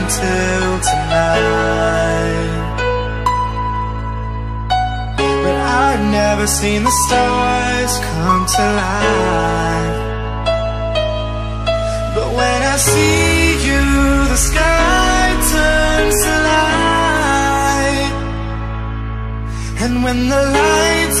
until tonight. But I've never seen the stars come to life. But when I see you, the sky turns to light. And when the light's